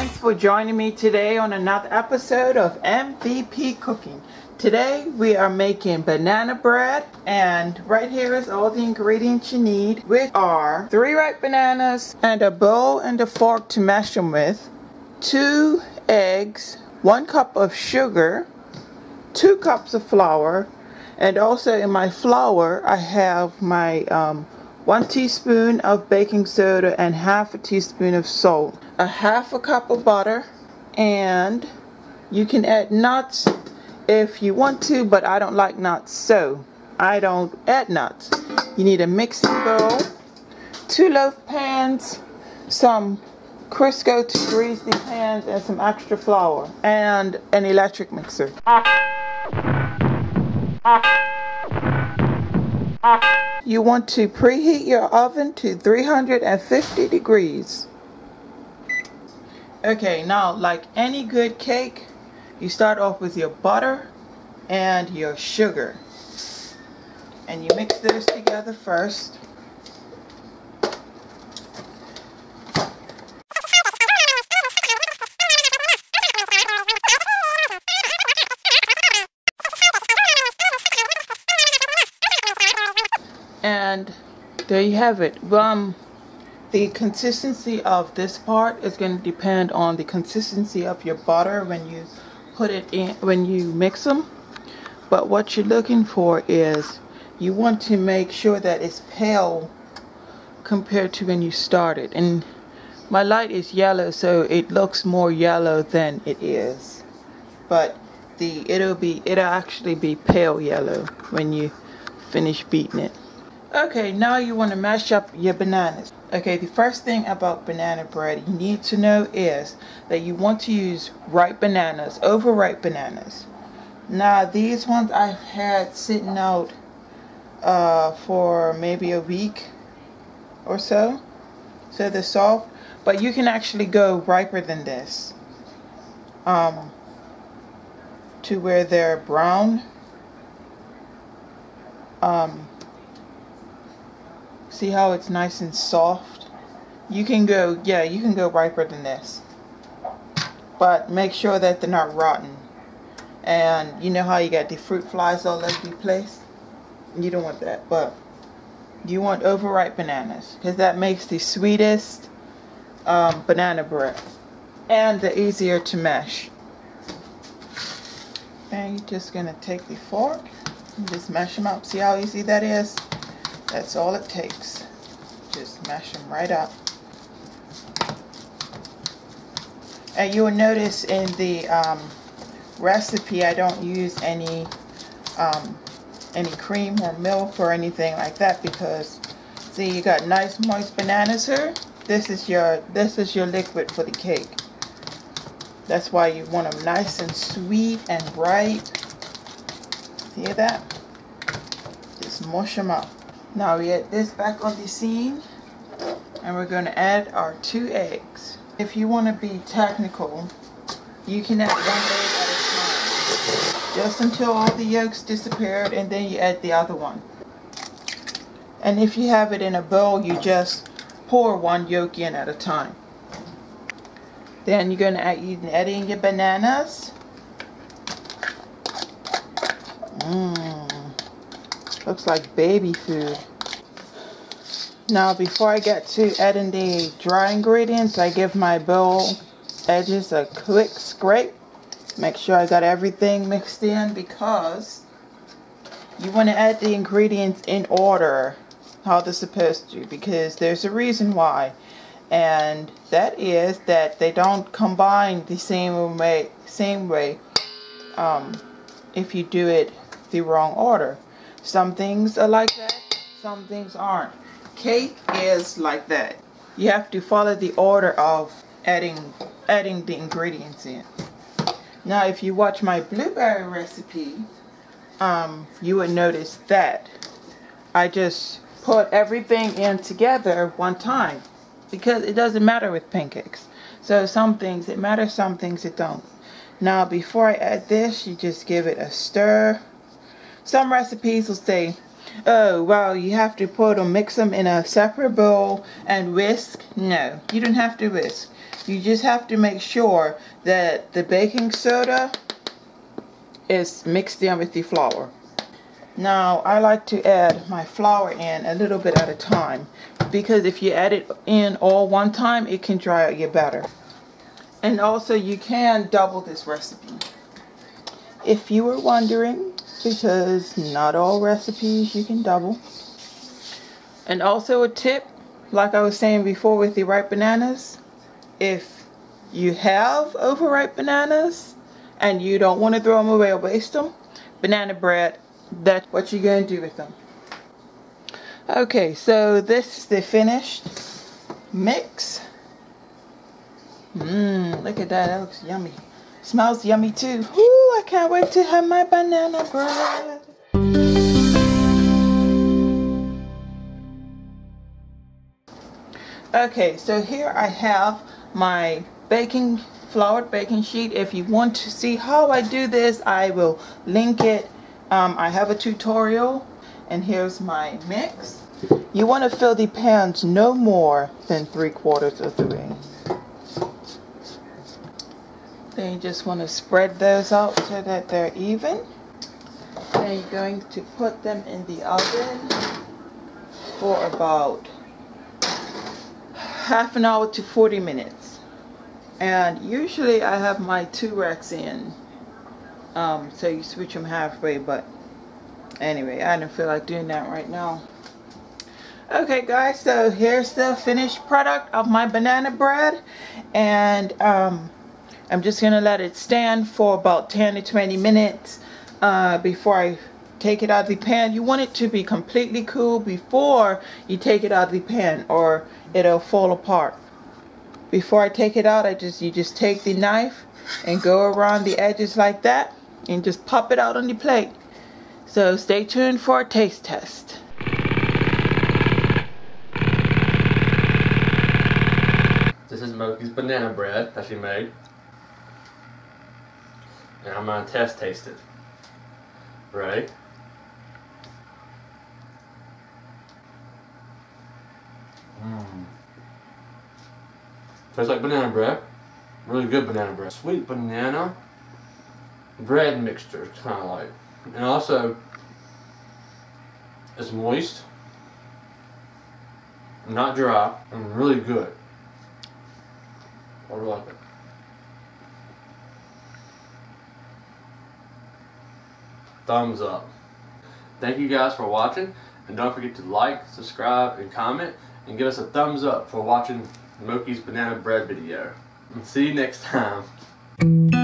Thanks for joining me today on another episode of MVP Cooking. Today we are making banana bread and right here is all the ingredients you need which are three ripe bananas and a bowl and a fork to mash them with, two eggs, one cup of sugar, two cups of flour and also in my flour I have my um, one teaspoon of baking soda and half a teaspoon of salt, a half a cup of butter, and you can add nuts if you want to, but I don't like nuts, so I don't add nuts. You need a mixing bowl, two loaf pans, some Crisco to grease the pans, and some extra flour, and an electric mixer. You want to preheat your oven to 350 degrees. Okay, now like any good cake, you start off with your butter and your sugar. And you mix those together first. And there you have it. Um the consistency of this part is going to depend on the consistency of your butter when you put it in when you mix them but what you're looking for is you want to make sure that it's pale compared to when you started. And my light is yellow so it looks more yellow than it is. But the it'll be it'll actually be pale yellow when you finish beating it Okay, now you want to mash up your bananas. Okay, the first thing about banana bread you need to know is that you want to use ripe bananas, overripe bananas. Now, these ones I've had sitting out uh, for maybe a week or so. So they're soft, but you can actually go riper than this. Um, to where they're brown. Um, See how it's nice and soft? You can go, yeah, you can go riper than this. But make sure that they're not rotten. And you know how you got the fruit flies all over the place? You don't want that, but you want overripe bananas because that makes the sweetest um, banana bread and the easier to mash. And you're just to take the fork and just mash them up. See how easy that is? That's all it takes. Just mash them right up. And you will notice in the um, recipe I don't use any um, any cream or milk or anything like that because see you got nice moist bananas here. This is your this is your liquid for the cake. That's why you want them nice and sweet and bright. See that? Just mush them up. Now we add this back on the scene and we're going to add our two eggs. If you want to be technical, you can add one egg at a time. Just until all the yolks disappeared and then you add the other one. And if you have it in a bowl, you just pour one yolk in at a time. Then you're going to add, you add in your bananas. Looks like baby food. Now before I get to adding the dry ingredients, I give my bowl edges a quick scrape. Make sure I got everything mixed in because you want to add the ingredients in order how they're supposed to because there's a reason why and that is that they don't combine the same way same way um, if you do it the wrong order some things are like that, some things aren't. Cake is like that. You have to follow the order of adding adding the ingredients in. Now if you watch my blueberry recipe, um, you would notice that I just put everything in together one time because it doesn't matter with pancakes. So some things it matters, some things it don't. Now before I add this, you just give it a stir some recipes will say, oh, well, you have to put them, mix them in a separate bowl and whisk. No, you don't have to whisk. You just have to make sure that the baking soda is mixed in with the flour. Now I like to add my flour in a little bit at a time because if you add it in all one time it can dry out your batter. And also you can double this recipe. If you were wondering, because not all recipes you can double. And also a tip, like I was saying before with the ripe bananas, if you have overripe bananas and you don't want to throw them away or waste them, banana bread, that's what you're going to do with them. Okay, so this is the finished mix. Mmm, look at that, that looks yummy. Smells yummy too. Ooh, I can't wait to have my banana bread. Okay, so here I have my baking floured baking sheet. If you want to see how I do this, I will link it. Um, I have a tutorial and here's my mix. You want to fill the pans no more than three quarters of the way. Then you just want to spread those out so that they're even. Then you're going to put them in the oven for about half an hour to 40 minutes. And usually I have my two racks in. Um, so you switch them halfway, but anyway, I don't feel like doing that right now. Okay guys, so here's the finished product of my banana bread. And um, I'm just going to let it stand for about 10 to 20 minutes uh, before I take it out of the pan. You want it to be completely cool before you take it out of the pan or it'll fall apart. Before I take it out, I just you just take the knife and go around the edges like that and just pop it out on the plate. So stay tuned for a taste test. This is Mokey's banana bread that she made and I'm gonna test taste it. Ready? Mmm. Tastes like banana bread. Really good banana bread. Sweet banana bread mixture, kind of like. And also, it's moist, not dry, and really good. I really like it. Thumbs up. Thank you guys for watching and don't forget to like, subscribe, and comment and give us a thumbs up for watching Mokey's banana bread video. And see you next time.